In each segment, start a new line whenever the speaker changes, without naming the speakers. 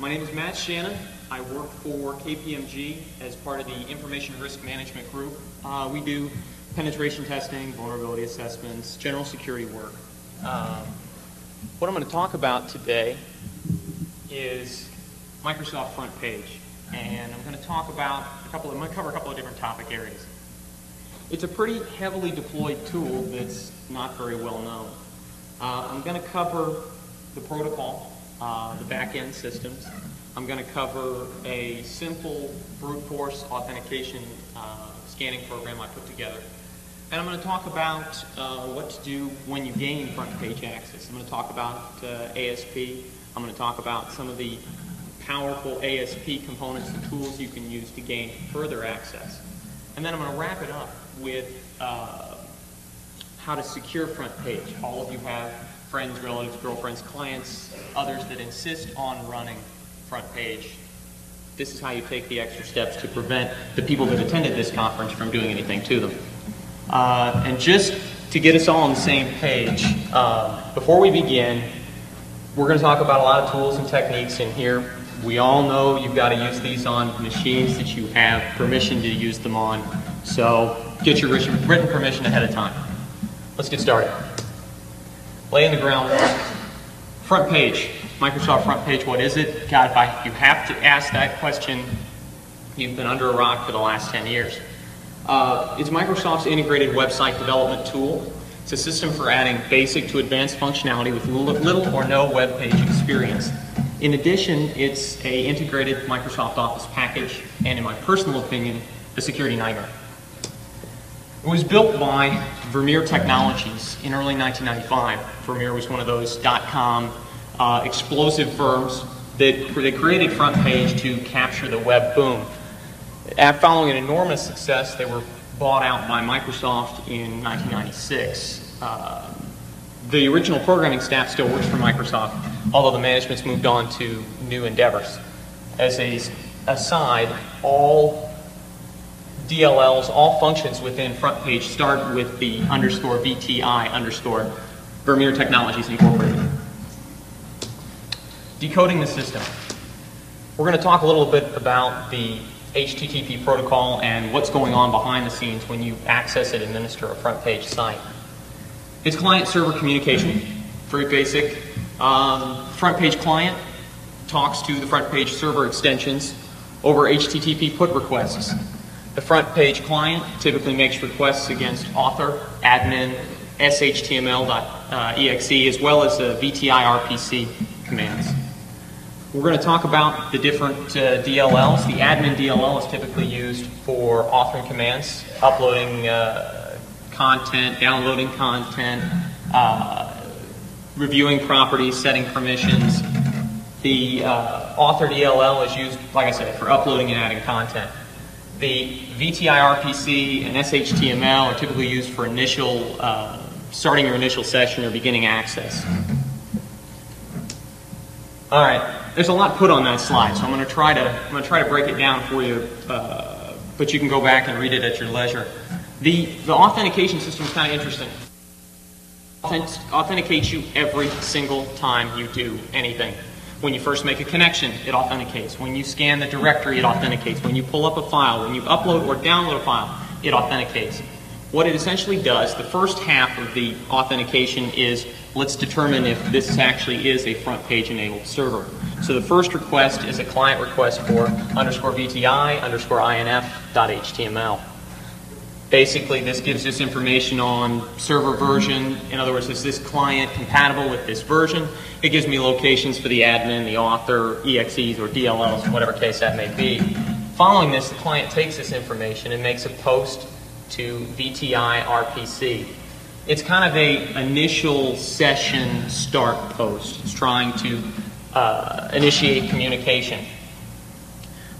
My name is Matt Shannon. I work for KPMG as part of the Information Risk Management Group. Uh, we do penetration testing, vulnerability assessments, general security work. Um, what I'm going to talk about today is Microsoft Front Page, and I'm going to talk about a couple. Of, I'm going to cover a couple of different topic areas. It's a pretty heavily deployed tool that's not very well known. Uh, I'm going to cover the protocol, uh, the back-end systems. I'm going to cover a simple brute force authentication uh, scanning program I put together. And I'm going to talk about uh, what to do when you gain front page access. I'm going to talk about uh, ASP. I'm going to talk about some of the powerful ASP components and tools you can use to gain further access. And then I'm going to wrap it up with uh, how to secure front page. All of you have friends, relatives, girlfriends, clients, others that insist on running front page. This is how you take the extra steps to prevent the people that attended this conference from doing anything to them. Uh, and just to get us all on the same page, uh, before we begin, we're going to talk about a lot of tools and techniques in here. We all know you've got to use these on machines that you have permission to use them on. So get your written permission ahead of time. Let's get started. Laying the groundwork. Front page. Microsoft Front Page, what is it? God, if I, you have to ask that question, you've been under a rock for the last 10 years. Uh, it's Microsoft's integrated website development tool. It's a system for adding basic to advanced functionality with little or no web page experience. In addition, it's a integrated Microsoft Office package, and in my personal opinion, a security nightmare. It was built by Vermeer Technologies in early 1995. Vermeer was one of those dot-com uh, explosive firms that, that created Front Page to capture the web boom. After following an enormous success, they were bought out by Microsoft in 1996. Uh, the original programming staff still works for Microsoft, although the management's moved on to new endeavors. As a aside, all DLLs, all functions within front page start with the underscore VTI underscore Vermeer Technologies Incorporated. Decoding the system. We're going to talk a little bit about the HTTP protocol and what's going on behind the scenes when you access and administer a front page site. It's client-server communication, very basic. Um, front page client talks to the front page server extensions over HTTP put requests. The front page client typically makes requests against author, admin, shtml.exe, as well as the VTI RPC commands. We're going to talk about the different uh, DLLs. The admin DLL is typically used for authoring commands, uploading uh, content, downloading content, uh, reviewing properties, setting permissions. The uh, author DLL is used, like I said, for uploading and adding content. The VTI RPC and SHTML are typically used for initial, uh, starting your initial session or beginning access. All right there's a lot put on that slide, so I'm going to try to I'm going to try to break it down for you, uh, but you can go back and read it at your leisure. The the authentication system is kind of interesting. authenticates you every single time you do anything. When you first make a connection, it authenticates. When you scan the directory, it authenticates. When you pull up a file, when you upload or download a file, it authenticates. What it essentially does, the first half of the authentication is let's determine if this actually is a front page enabled server. So the first request is a client request for underscore VTI underscore INF.html. Basically, this gives us information on server version. In other words, is this client compatible with this version? It gives me locations for the admin, the author, EXEs, or DLLs, whatever case that may be. Following this, the client takes this information and makes a post to VTI RPC. It's kind of a initial session start post. It's trying to uh, initiate communication.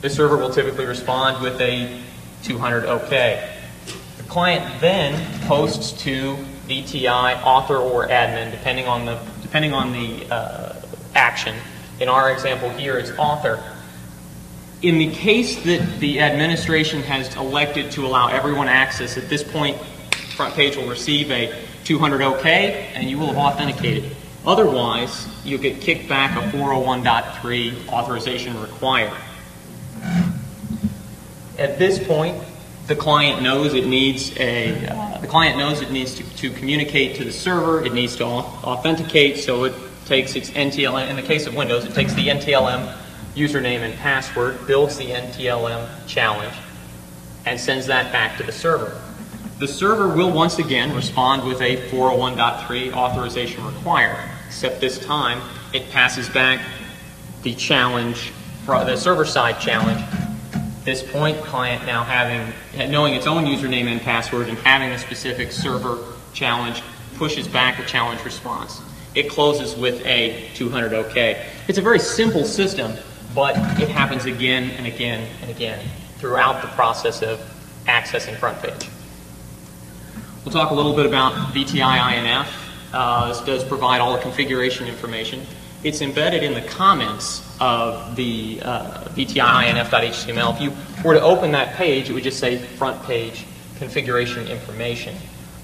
The server will typically respond with a 200 OK. Client then posts to VTI author or admin, depending on the depending on the uh, action. In our example here, it's author. In the case that the administration has elected to allow everyone access, at this point, front page will receive a 200 OK, and you will have authenticated. Otherwise, you'll get kicked back a 401.3 authorization required. At this point, the client knows it needs a uh, the client knows it needs to, to communicate to the server. It needs to authenticate, so it takes its NTLM. In the case of Windows, it takes the NTLM username and password, builds the NTLM challenge, and sends that back to the server. The server will once again respond with a 401.3 authorization required, except this time it passes back the challenge, the server side challenge. This point, client now having, knowing its own username and password and having a specific server challenge, pushes back a challenge response. It closes with a 200 OK. It's a very simple system, but it happens again and again and again throughout the process of accessing front page. We'll talk a little bit about VTI INF. Uh, this does provide all the configuration information. It's embedded in the comments of the uh, VTI INF.html. If you were to open that page, it would just say front page configuration information.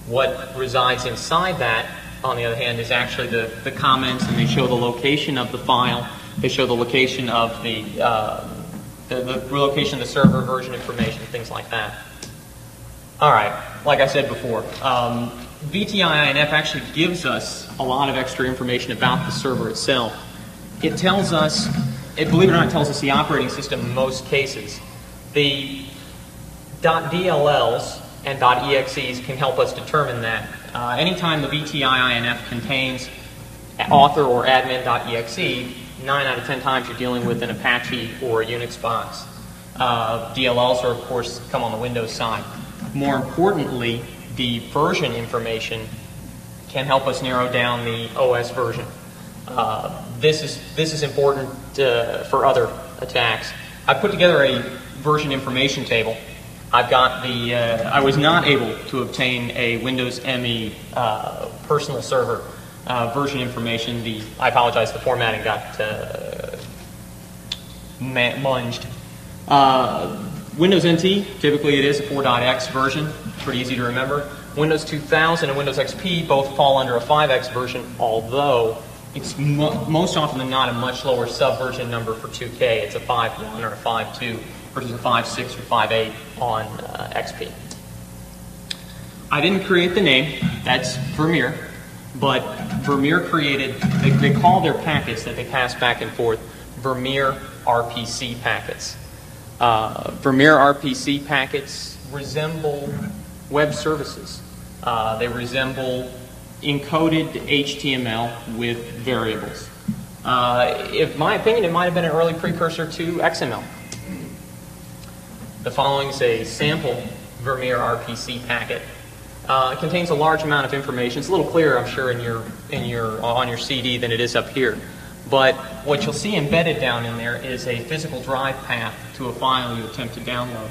What resides inside that, on the other hand, is actually the, the comments, and they show the location of the file they show the location of the, uh, the, the location of the server, version information, things like that. All right, like I said before, um, VTI-INF actually gives us a lot of extra information about the server itself. It tells us, it, believe it or not, tells us the operating system in most cases. The .dlls and .exes can help us determine that. Uh, anytime the VTI-INF contains author or admin.exe, nine out of ten times you're dealing with an Apache or a Unix box. Uh, DLLs are, of course, come on the Windows side. More importantly, the version information can help us narrow down the OS version. Uh, this is this is important uh, for other attacks. I put together a version information table. I've got the. Uh, I was not able to obtain a Windows ME uh, personal server uh, version information. The I apologize, the formatting got uh, munged. Windows NT, typically it is a 4.x version, pretty easy to remember. Windows 2000 and Windows XP both fall under a 5x version, although it's mo most often than not a much lower subversion number for 2K. It's a 5.1 or a 5.2 versus a 5.6 or 5.8 on uh, XP. I didn't create the name, that's Vermeer. But Vermeer created, they, they call their packets that they pass back and forth Vermeer RPC packets. Uh, Vermeer RPC packets resemble web services. Uh, they resemble encoded HTML with variables. Uh, in my opinion, it might have been an early precursor to XML. The following is a sample Vermeer RPC packet uh, it contains a large amount of information. It's a little clearer, I'm sure, in your, in your, on your CD than it is up here. But what you'll see embedded down in there is a physical drive path to a file you attempt to download.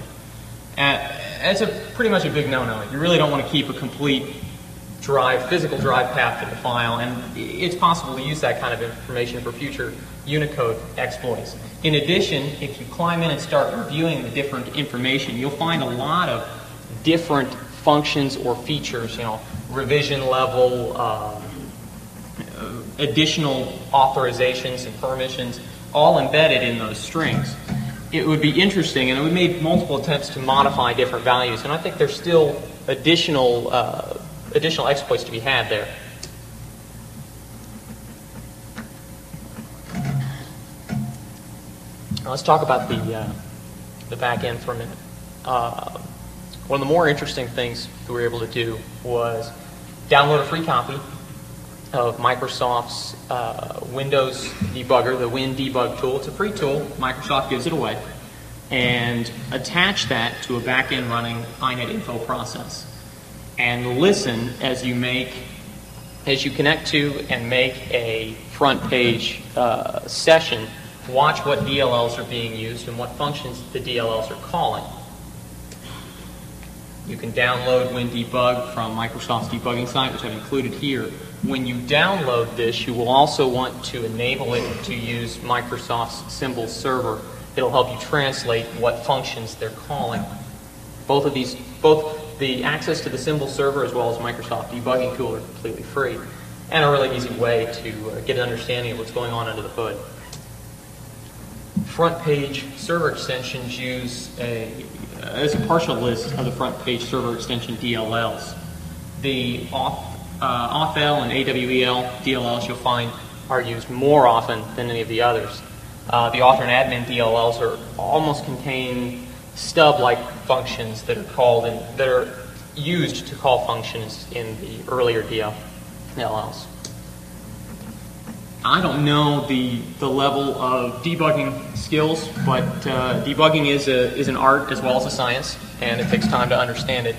It's a pretty much a big no-no. You really don't want to keep a complete drive, physical drive path to the file, and it's possible to use that kind of information for future Unicode exploits. In addition, if you climb in and start reviewing the different information, you'll find a lot of different functions or features, you know, revision level, um, additional authorizations and permissions, all embedded in those strings. It would be interesting, and we made multiple attempts to modify different values, and I think there's still additional uh, additional exploits to be had there. Let's talk about the uh, the back end for a minute. Uh, one of the more interesting things that we were able to do was download a free copy of Microsoft's uh, Windows debugger, the WinDebug tool. It's a free tool. Microsoft gives it away. And attach that to a back-end running iNet info process. And listen as you make, as you connect to and make a front page uh, session, watch what DLLs are being used and what functions the DLLs are calling. You can download WinDebug from Microsoft's debugging site, which I've included here. When you download this, you will also want to enable it to use Microsoft's symbol server. It'll help you translate what functions they're calling. Both of these, both the access to the symbol server as well as Microsoft debugging tool are completely free. and a really easy way to uh, get an understanding of what's going on under the hood. Front page server extensions use a, uh, as a partial list of the front page server extension DLLs. The auth, uh, authel and AWEL DLLs you'll find are used more often than any of the others. Uh, the author and admin DLLs are almost contain stub-like functions that are called and that are used to call functions in the earlier DLLs. I don't know the, the level of debugging skills, but uh, debugging is, a, is an art as well as a science, and it takes time to understand it.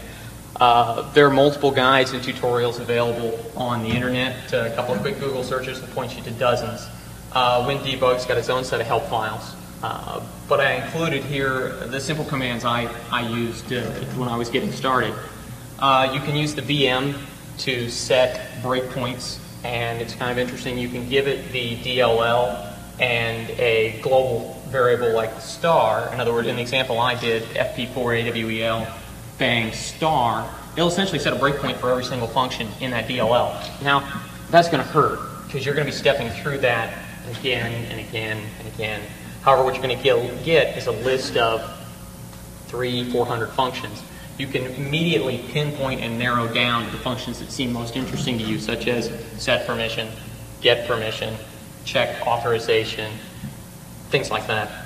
Uh, there are multiple guides and tutorials available on the internet. Uh, a couple of quick Google searches will point you to dozens. Uh, WinDebug's got its own set of help files. Uh, but I included here the simple commands I, I used uh, when I was getting started. Uh, you can use the VM to set breakpoints, and it's kind of interesting. You can give it the DLL and a global variable like star. In other words, in the example I did, FP4 AWEL bang star, it'll essentially set a breakpoint for every single function in that DLL. Now, that's going to hurt because you're going to be stepping through that again and again and again. However, what you're going to get is a list of three, 400 functions. You can immediately pinpoint and narrow down the functions that seem most interesting to you, such as set permission, get permission, check authorization, things like that.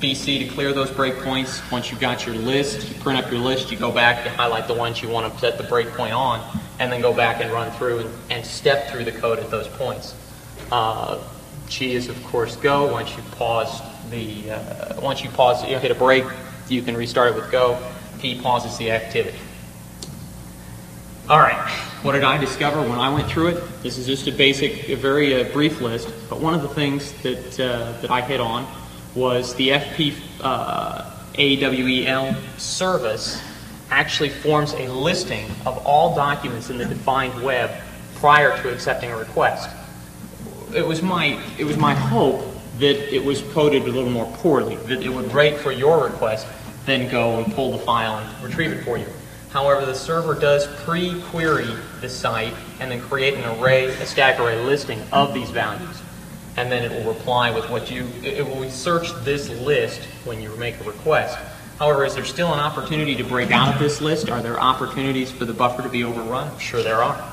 BC to clear those breakpoints. Once you've got your list, you print up your list, you go back, you highlight the ones you want to set the breakpoint on, and then go back and run through and, and step through the code at those points. Uh, G is of course go. Once you pause the, uh, once you pause, you know, hit a break, you can restart it with go. P pauses the activity. All right, what did I discover when I went through it? This is just a basic, a very uh, brief list, but one of the things that, uh, that I hit on was the FP uh, AWEL service actually forms a listing of all documents in the defined web prior to accepting a request. It was my, it was my hope that it was coded a little more poorly, that it would wait for your request, then go and pull the file and retrieve it for you. However, the server does pre-query the site and then create an array, a stack array listing of these values. And then it will reply with what you, it will search this list when you make a request. However, is there still an opportunity to break out of this list? Are there opportunities for the buffer to be overrun? Sure there are.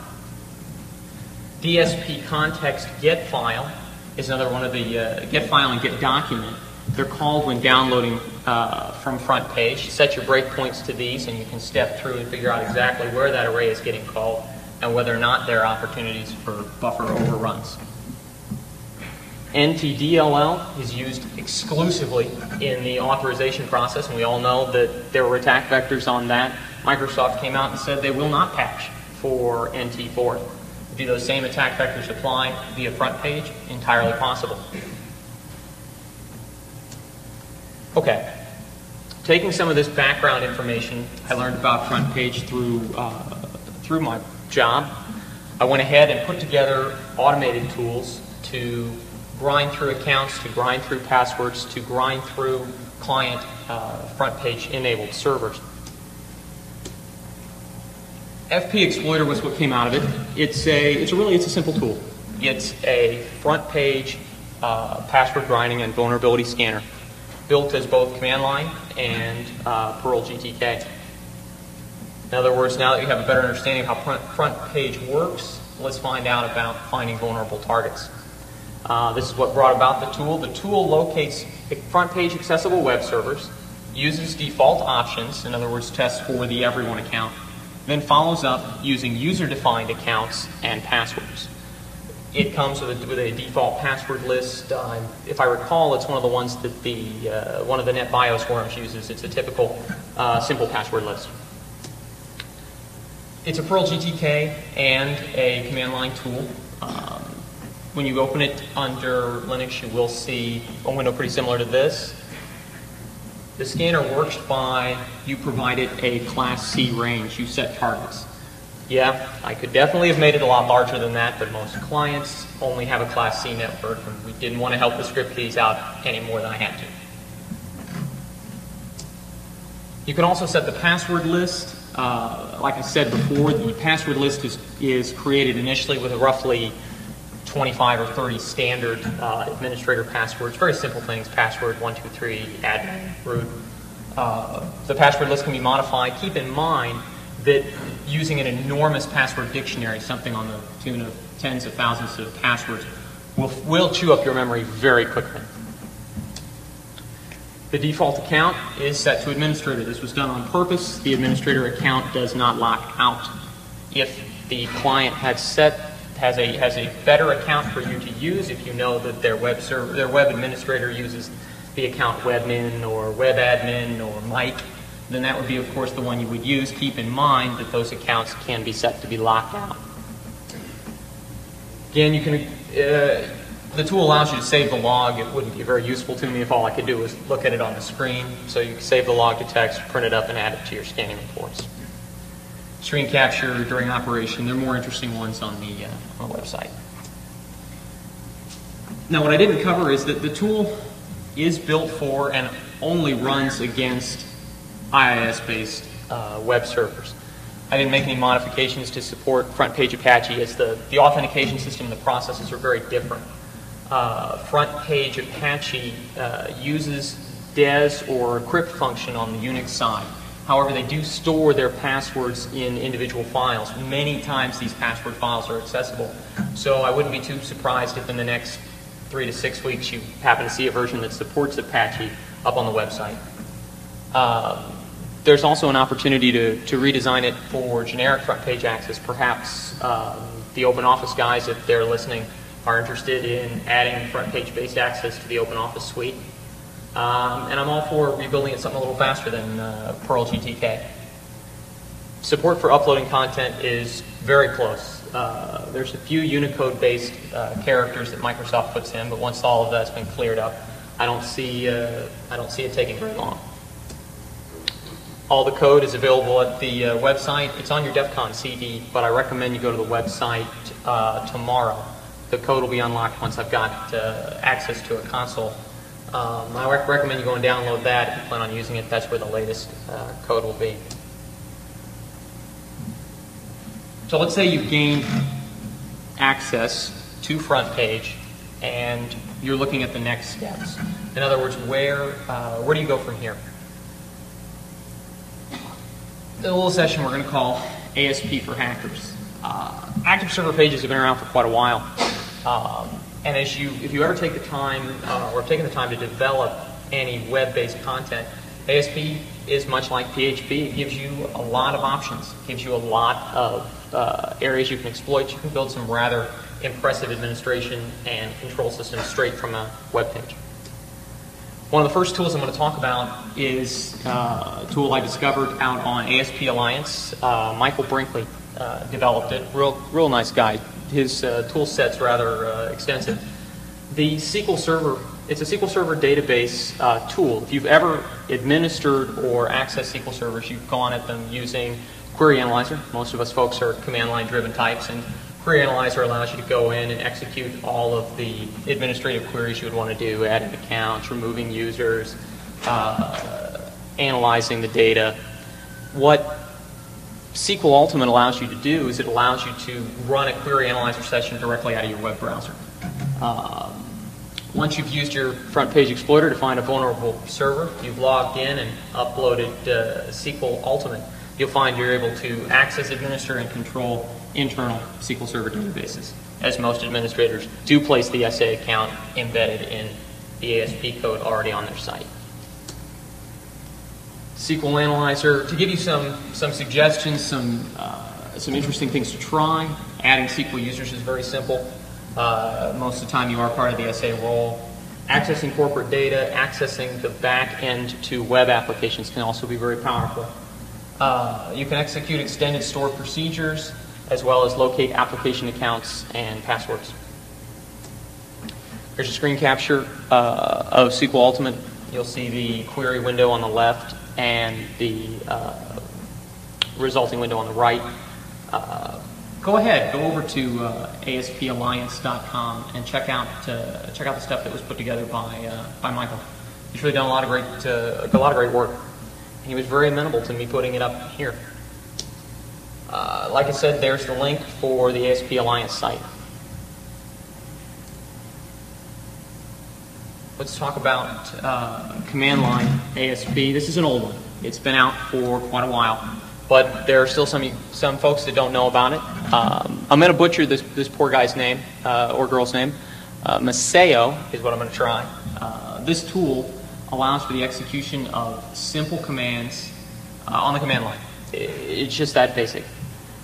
DSP context get file is another one of the uh, get file and get document. They're called when downloading uh, from front page. Set your breakpoints to these and you can step through and figure out exactly where that array is getting called and whether or not there are opportunities for buffer overruns. NTDLL is used exclusively in the authorization process, and we all know that there were attack vectors on that. Microsoft came out and said they will not patch for NT4. Do those same attack vectors apply via front page? Entirely possible. Okay. Taking some of this background information I learned about front page through, uh, through my job, I went ahead and put together automated tools to grind through accounts, to grind through passwords, to grind through client uh, front page enabled servers. FP Exploiter was what came out of it. It's a, it's a really, it's a simple tool. It's a front page uh, password grinding and vulnerability scanner built as both command line and uh, Perl GTK. In other words, now that you have a better understanding of how front page works, let's find out about finding vulnerable targets. Uh, this is what brought about the tool. The tool locates front page accessible web servers, uses default options, in other words, tests for the everyone account, then follows up using user-defined accounts and passwords. It comes with a, with a default password list. Uh, if I recall, it's one of the ones that the uh, one of the NetBIOS forums uses. It's a typical uh, simple password list. It's a Perl GTK and a command line tool. Um, when you open it under Linux, you will see a window pretty similar to this. The scanner works by you provided a Class C range. You set targets. Yeah, I could definitely have made it a lot larger than that, but most clients only have a Class C network, and we didn't want to help the script keys out any more than I had to. You can also set the password list. uh, like I said before, the password list is, is created initially with a roughly 25 or 30 standard uh, administrator passwords, very simple things, password 123, admin, root. Uh, the password list can be modified. Keep in mind that using an enormous password dictionary, something on the tune of tens of thousands of passwords, will, will chew up your memory very quickly. The default account is set to administrator. This was done on purpose. The administrator account does not lock out. If the client had set has a has a better account for you to use, if you know that their web server their web administrator uses the account webmin or webadmin or Mike, then that would be of course the one you would use. Keep in mind that those accounts can be set to be locked out. Again, you can uh, the tool allows you to save the log. It wouldn't be very useful to me if all I could do was look at it on the screen. So you can save the log to text, print it up, and add it to your scanning reports. Screen capture during operation. They're more interesting ones on the, uh, on the website. Now what I didn't cover is that the tool is built for and only runs against IIS-based uh, web servers. I didn't make any modifications to support front page Apache as the, the authentication system and the processes are very different uh, front page Apache uh, uses DES or crypt function on the Unix side. However, they do store their passwords in individual files. Many times these password files are accessible. So I wouldn't be too surprised if in the next three to six weeks you happen to see a version that supports Apache up on the website. Um, there's also an opportunity to, to redesign it for generic front page access. Perhaps um, the Open Office guys, if they're listening, are interested in adding front page based access to the Open Office suite. Um, and I'm all for rebuilding it something a little faster than uh, Perl GTK. Support for uploading content is very close. Uh, there's a few Unicode based uh, characters that Microsoft puts in, but once all of that's been cleared up, I don't see, uh, I don't see it taking very long. All the code is available at the uh, website. It's on your DEF CON CD, but I recommend you go to the website uh, tomorrow the code will be unlocked once I've got access to a console. Um, I rec recommend you go and download that if you plan on using it. That's where the latest uh, code will be. So let's say you've gained access to front page and you're looking at the next steps. In other words, where, uh, where do you go from here? The little session we're going to call ASP for Hackers. Uh, active server pages have been around for quite a while. Um, and as you, if you ever take the time uh, or have taken the time to develop any web-based content, ASP is much like PHP. It gives you a lot of options. It gives you a lot of uh, areas you can exploit. You can build some rather impressive administration and control systems straight from a web page. One of the first tools I'm going to talk about is uh, a tool I discovered out on ASP Alliance. Uh, Michael Brinkley uh, developed it. Real, real nice guy. His uh, tool set's rather uh, extensive. The SQL Server, it's a SQL Server database uh, tool. If you've ever administered or accessed SQL servers, you've gone at them using Query Analyzer. Most of us folks are command line driven types, and Query Analyzer allows you to go in and execute all of the administrative queries you would want to do, adding accounts, removing users, uh, analyzing the data. What SQL Ultimate allows you to do is it allows you to run a query analyzer session directly out of your web browser. Um, once you've used your front page exploiter to find a vulnerable server, you've logged in and uploaded uh, SQL Ultimate, you'll find you're able to access, administer, and control internal SQL Server databases, as most administrators do place the SA account embedded in the ASP code already on their site. SQL Analyzer to give you some some suggestions, some uh, some interesting things to try. Adding SQL users is very simple. Uh, most of the time, you are part of the SA role. Accessing corporate data, accessing the back end to web applications can also be very powerful. Uh, you can execute extended stored procedures as well as locate application accounts and passwords. Here's a screen capture uh, of SQL Ultimate. You'll see the query window on the left and the uh, resulting window on the right. Uh, go ahead, go over to uh, aspalliance.com and check out uh, check out the stuff that was put together by uh, by Michael. He's really done a lot of great uh, a lot of great work. He was very amenable to me putting it up here. like I said, there's the link for the ASP Alliance site. Let's talk about uh, command line ASP. This is an old one. It's been out for quite a while, but there are still some some folks that don't know about it. Um, I'm going to butcher this this poor guy's name uh, or girl's name. Uh, Maseo is what I'm going to try. Uh, this tool allows for the execution of simple commands uh, on the command line. It's just that basic.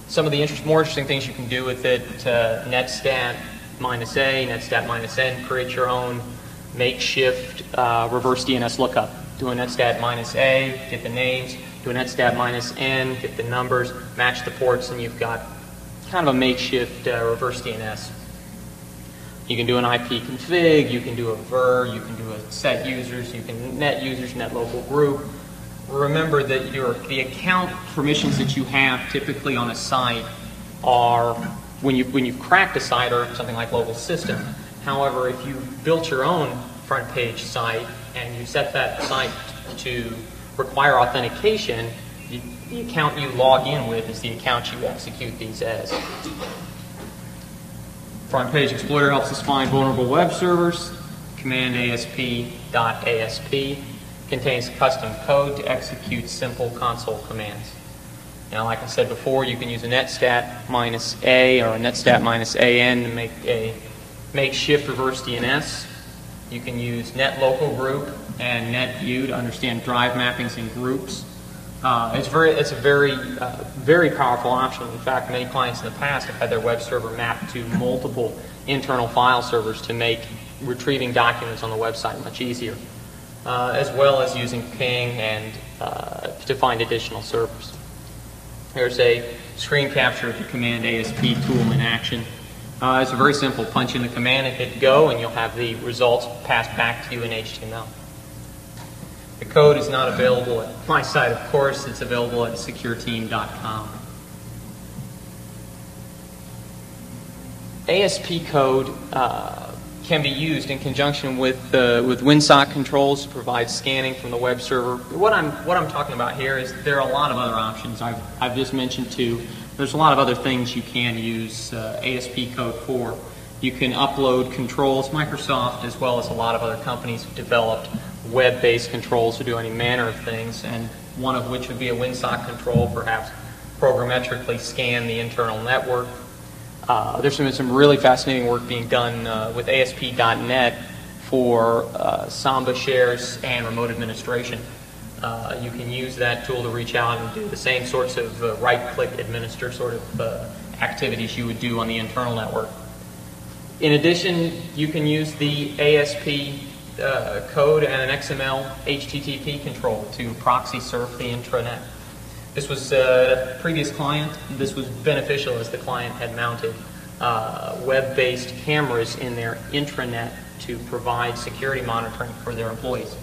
Some of the interest, more interesting things you can do with it: uh, netstat minus a, netstat minus n, create your own makeshift uh, reverse DNS lookup. Do a netstat minus A, get the names, do a netstat minus N, get the numbers, match the ports, and you've got kind of a makeshift uh, reverse DNS. You can do an IP config, you can do a ver, you can do a set users, you can net users, net local group. Remember that your the account permissions that you have typically on a site are when you when you've cracked a site or something like local system However, if you built your own front page site and you set that site to require authentication, you, the account you log in with is the account you execute these as. Front Page Exploiter helps us find vulnerable web servers. Command ASP.ASP contains custom code to execute simple console commands. Now, like I said before, you can use a netstat minus A or a netstat minus AN to make a makeshift reverse DNS. You can use net local group and net view to understand drive mappings and groups. Uh, it's very, it's a very, uh, very powerful option. In fact, many clients in the past have had their web server mapped to multiple internal file servers to make retrieving documents on the website much easier, uh, as well as using ping and uh, to find additional servers. Here's a screen capture of the command ASP tool in action. Uh, it's a very simple. Punch in the command and hit go, and you'll have the results passed back to you in HTML. The code is not available at my site, of course. It's available at secureteam.com. ASP code uh, can be used in conjunction with uh, with WinSock controls to provide scanning from the web server. What I'm what I'm talking about here is there are a lot of other options. I've I've just mentioned two. There's a lot of other things you can use uh, ASP code for. You can upload controls. Microsoft, as well as a lot of other companies, have developed web-based controls to do any manner of things, and one of which would be a WinSock control, perhaps programmatically scan the internal network. Uh, there's been some really fascinating work being done uh, with ASP.NET for uh, Samba shares and remote administration. Uh, you can use that tool to reach out and do the same sorts of uh, right-click administer sort of uh, activities you would do on the internal network. In addition, you can use the ASP code and an XML HTTP control to proxy surf the intranet. This was uh, a previous client. This was beneficial as the client had mounted uh, web-based cameras in their intranet to provide security monitoring for their employees.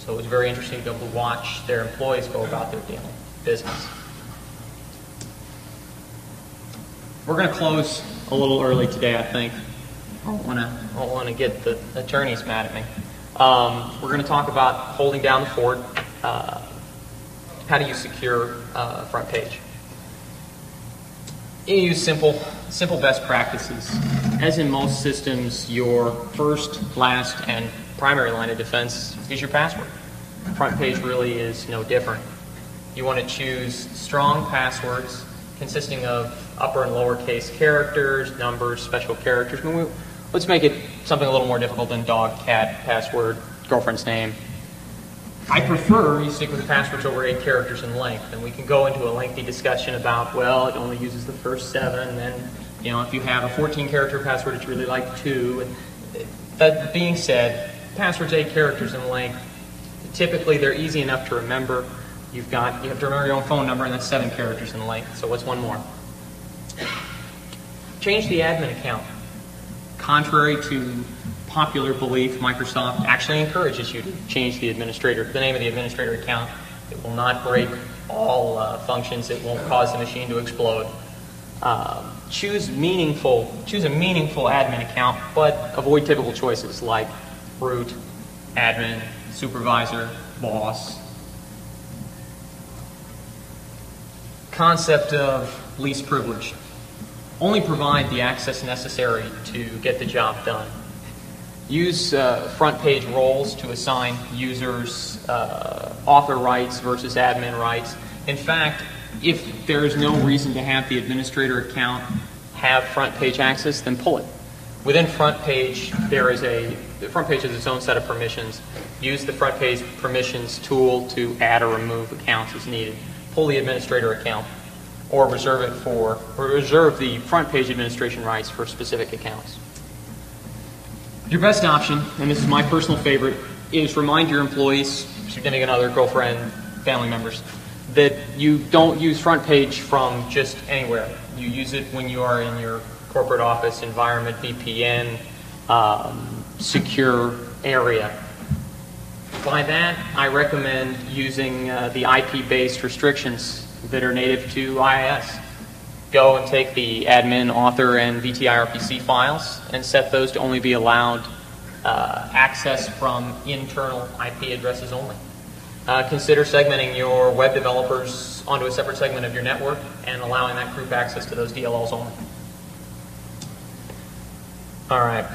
So it was very interesting to be able to watch their employees go about their daily business. We're going to close a little early today, I think. I don't want to. I don't want to get the attorneys mad at me. Um, we're going to talk about holding down the fort. Uh, how do you secure uh, front page? You use simple, simple best practices. As in most systems, your first, last, and primary line of defense is your password. Front page really is no different. You want to choose strong passwords consisting of upper and lowercase characters, numbers, special characters. Let's make it something a little more difficult than dog, cat, password, girlfriend's name. I prefer you stick with passwords over eight characters in length, and we can go into a lengthy discussion about, well, it only uses the first seven, and then, you know, if you have a 14 character password, it's really like two. And uh, that being said, passwords eight characters in length. Typically, they're easy enough to remember. You've got you have to remember your own phone number, and that's seven characters in length. So what's one more? Change the admin account. Contrary to popular belief, Microsoft actually encourages you to change the administrator, the name of the administrator account. It will not break all uh, functions. It won't cause the machine to explode. Um, choose meaningful, choose a meaningful admin account, but avoid typical choices like root, admin, supervisor, boss. Concept of least privilege. Only provide the access necessary to get the job done. Use uh, front page roles to assign users uh, author rights versus admin rights. In fact, if there is no reason to have the administrator account have front page access, then pull it. Within front page, there is a the front page has its own set of permissions. Use the front page permissions tool to add or remove accounts as needed. Pull the administrator account, or reserve it for or reserve the front page administration rights for specific accounts. Your best option, and this is my personal favorite, is remind your employees, significant other, girlfriend, family members, that you don't use front page from just anywhere. You use it when you are in your corporate office environment, VPN, um, secure area. By that, I recommend using uh, the IP-based restrictions that are native to IIS. Go and take the admin, author, and VTIRPC files and set those to only be allowed uh, access from internal IP addresses only. Uh, consider segmenting your web developers onto a separate segment of your network and allowing that group access to those DLLs only. All right.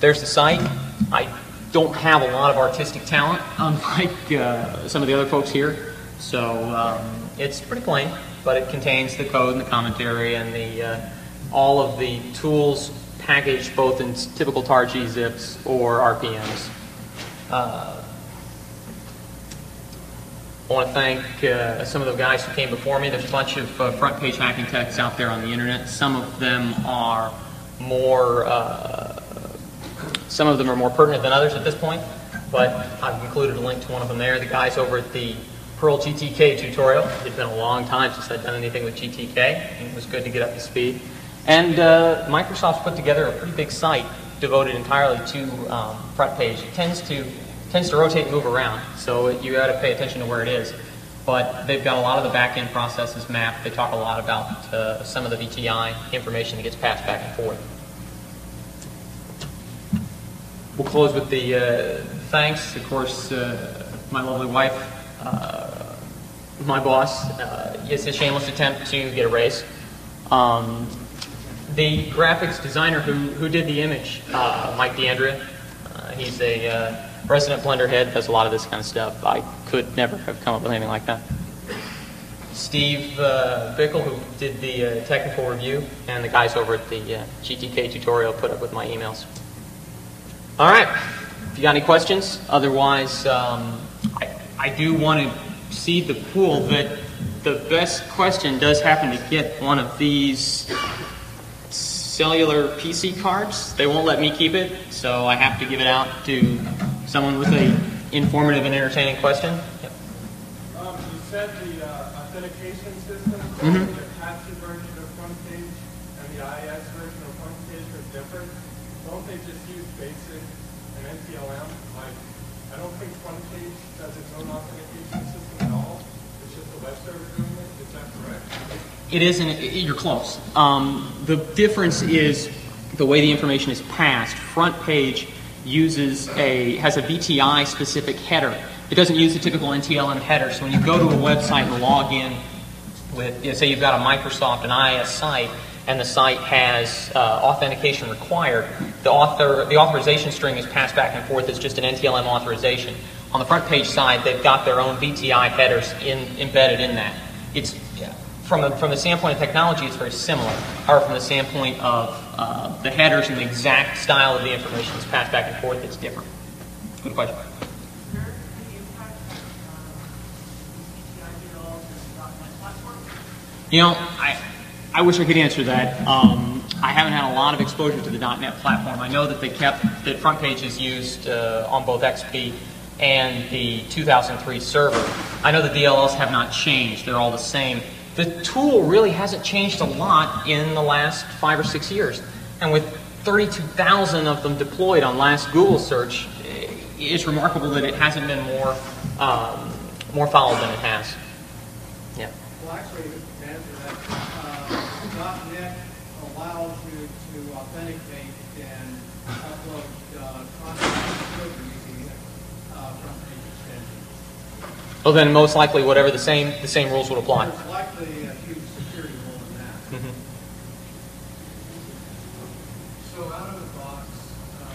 There's the site. I don't have a lot of artistic talent, unlike uh, some of the other folks here. So um, it's pretty plain, but it contains the code and the commentary and the uh, all of the tools packaged both in typical tar gzips or RPMs. Uh, I want to thank uh, some of the guys who came before me. There's a bunch of uh, front page hacking texts out there on the internet. Some of them are more, uh, some of them are more pertinent than others at this point, but I've included a link to one of them there. The guys over at the Perl GTK tutorial. It's been a long time since I've done anything with GTK, and it was good to get up to speed. And uh, Microsoft's put together a pretty big site devoted entirely to um, front page. It tends to tends to rotate and move around, so you got to pay attention to where it is. But they've got a lot of the back-end processes mapped. They talk a lot about uh, some of the VTI information that gets passed back and forth. We'll close with the uh, thanks. Of course, uh, my lovely wife, uh, my boss. Uh, it's a shameless attempt to get a raise. Um, the graphics designer who, who did the image, uh, Mike DeAndrea, uh, he's a uh, resident Blender head, does a lot of this kind of stuff. I could never have come up with anything like that. Steve uh, Bickle, who did the uh, technical review, and the guys over at the uh, GTK tutorial put up with my emails. All right, if you got any questions, otherwise, um, I, do want to see the pool that the best question does happen to get one of these cellular PC cards. They won't let me keep it, so I have to give it out to someone with a informative and entertaining question. Yep.
Um, you said the uh, authentication system,
Mhm.
the Apache version of FrontPage and the IIS version of FrontPage are different. Don't they just use basic and NTLM? Like, I don't think FrontPage It
isn't, you're close. Um, the difference is the way the information is passed. Front page uses a, has a VTI specific header. It doesn't use the typical NTLM header. So when you go to a website and log in with, you know, say you've got a Microsoft and IIS site, and the site has uh, authentication required, the author, the authorization string is passed back and forth as just an NTLM authorization. On the front page side, they've got their own VTI headers in, embedded in that. It's from the, from the standpoint of technology, it's very similar. However, from the standpoint of uh, the headers and the exact style of the information that's passed back and forth, it's different. Good question. You know, I, I wish I could answer that. Um, I haven't had a lot of exposure to the .NET platform. I know that they kept that front page is used uh, on both XP and the 2003 server. I know the DLLs have not changed; they're all the same. The tool really hasn't changed a lot in the last five or six years, and with 32,000 of them deployed on last Google search, it's remarkable that it hasn't been more um, more followed than it has. Yeah.
Well, actually, to answer that, uh, .NET allows you to authenticate and upload uh, content to the server using uh, front page extension.
Well, then most likely whatever the same, the same rules would apply.
There's likely a huge security hole in that.
So out of the box, uh,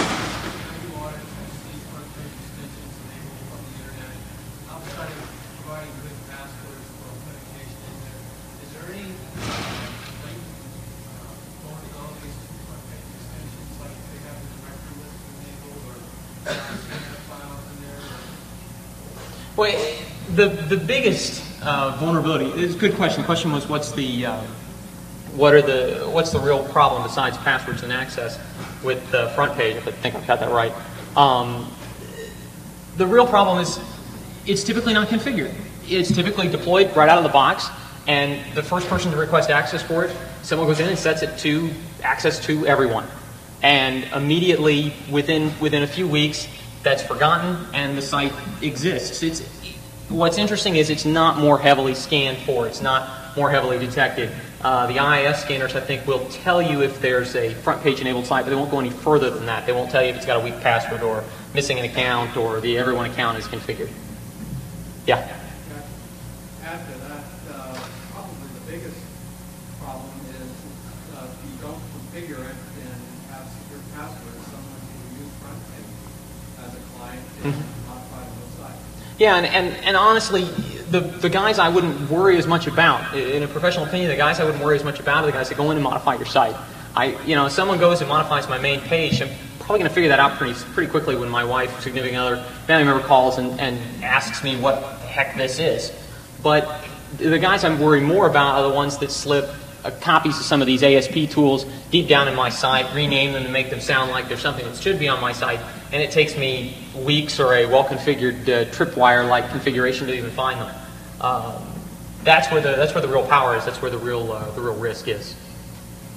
how you want to test these front page extensions enabled from the internet, outside of providing good passwords for authentication in there, is there any link, uh, vulnerabilities to front page extensions, like they have the directory list enabled or CNF files in there? or-
Well, the, the biggest uh, vulnerability is a good question. The question was, what's the, uh, what are the, what's the real problem besides passwords and access with the front page, if I think I've got that right. Um, the real problem is it's typically not configured. It's typically deployed right out of the box, and the first person to request access for it, someone goes in and sets it to access to everyone. And immediately, within within a few weeks, that's forgotten, and the site exists. It's what's interesting is it's not more heavily scanned for. It's not more heavily detected. Uh, the IIS scanners, I think, will tell you if there's a front page enabled site, but they won't go any further than that. They won't tell you if it's got a weak password or missing an account or the everyone account is configured. Yeah.
Add to that, uh, probably the biggest problem is uh, if you don't configure it and have secure passwords, someone can use front page as a client and modify the whole site.
Yeah, and, and, and honestly, the, the guys I wouldn't worry as much about, in a professional opinion, the guys I wouldn't worry as much about are the guys that go in and modify your site. I, you know, if someone goes and modifies my main page, I'm probably going to figure that out pretty, pretty quickly when my wife, significant other, family member calls and, and asks me what the heck this is. But the guys I'm worried more about are the ones that slip uh, copies of some of these ASP tools deep down in my site, rename them to make them sound like there's something that should be on my site, and it takes me weeks or a well-configured uh, tripwire-like configuration to even find them. Um, that's where the that's where the real power is. That's where the real uh, the real risk is.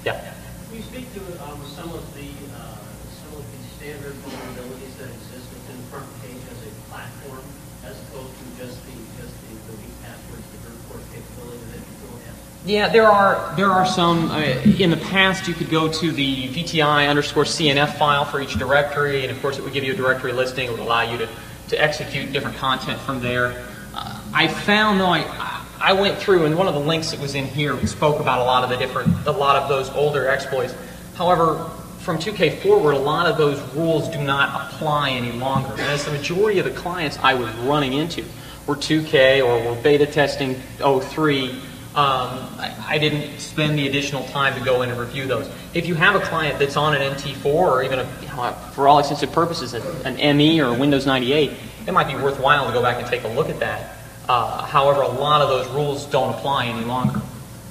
Yeah.
Can you speak to um, some of the uh, some of the standard vulnerabilities that exist within front page as a platform, as opposed to just the just the, the weak passwords, the brute force capability that you don't have?
Yeah, there are there are some. Uh, in the past, you could go to the VTI underscore CNF file for each directory, and of course, it would give you a directory listing. It would allow you to, to execute different content from there. Uh, I found though, I I went through, and one of the links that was in here spoke about a lot of the different, a lot of those older exploits. However, from 2K forward, a lot of those rules do not apply any longer. And as the majority of the clients I was running into were 2K or were beta testing 03, um, I, I didn't spend the additional time to go in and review those. If you have a client that's on an NT4 or even, a, you know, for all and purposes, an, an ME or a Windows 98, it might be worthwhile to go back and take a look at that. Uh, however, a lot of those rules don't apply any longer.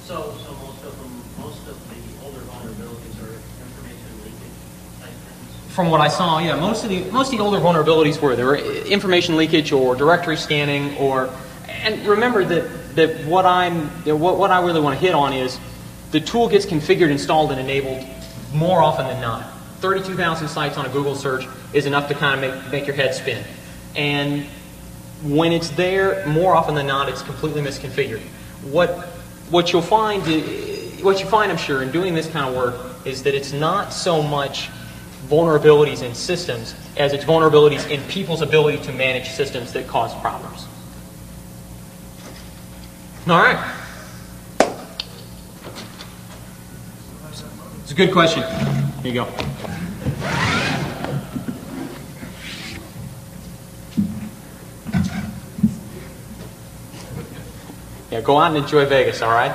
So, so most of them, most of the older vulnerabilities are information leakage type things.
From what I saw, yeah, most of the most of the older vulnerabilities were there were information leakage or directory scanning or, and remember that that what I'm what what I really want to hit on is the tool gets configured, installed, and enabled more often than not. Thirty-two thousand sites on a Google search is enough to kind of make make your head spin, and when it's there, more often than not, it's completely misconfigured. What what you'll find, what you find, I'm sure, in doing this kind of work, is that it's not so much vulnerabilities in systems as it's vulnerabilities in people's ability to manage systems that cause problems. All right. It's a good question. Here you go. Yeah, go out and enjoy Vegas, all right?